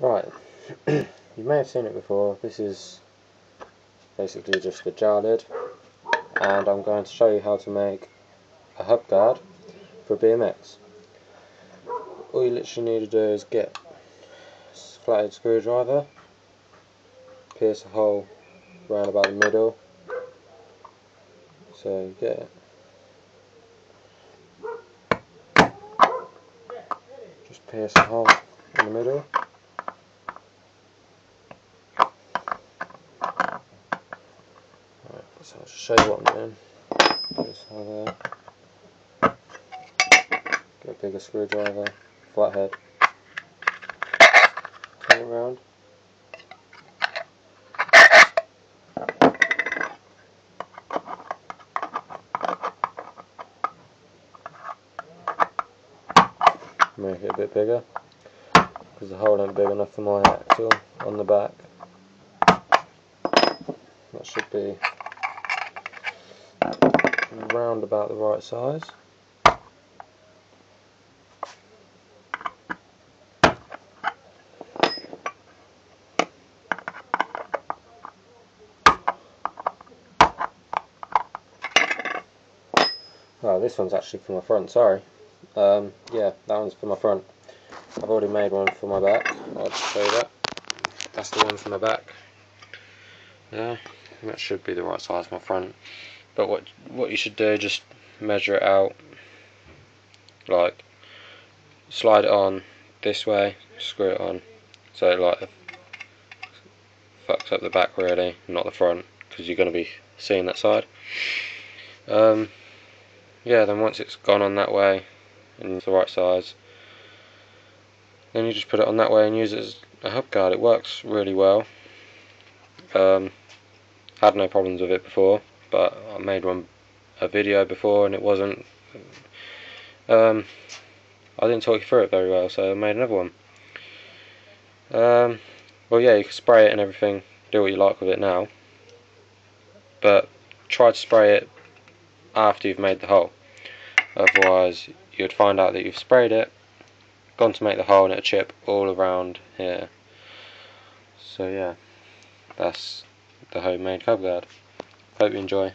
Right, you may have seen it before, this is basically just the jar lid and I'm going to show you how to make a hub guard for a BMX. All you literally need to do is get a flathead screwdriver, pierce a hole around about the middle, so get it. Just pierce a hole in the middle. So I'll show you what I'm doing. Just have a get a bigger screwdriver, flathead, turn it around. Make it a bit bigger because the hole ain't big enough for my axle on the back. That should be round about the right size. Oh, this one's actually for my front, sorry. Um, yeah, that one's for my front. I've already made one for my back. I'll just show you that. That's the one for my back. Yeah, that should be the right size for my front but what what you should do just measure it out. Like slide it on this way screw it on. So it like fucks up the back really not the front because you're going to be seeing that side. Um, yeah then once it's gone on that way and it's the right size then you just put it on that way and use it as a hub guard. It works really well. Um, had no problems with it before but I made one a video before and it wasn't um, I didn't talk you through it very well so I made another one. Um, well yeah you can spray it and everything do what you like with it now but try to spray it after you've made the hole. Otherwise you'd find out that you've sprayed it gone to make the hole and it'll chip all around here. So yeah that's the homemade hub guard Hope you enjoy.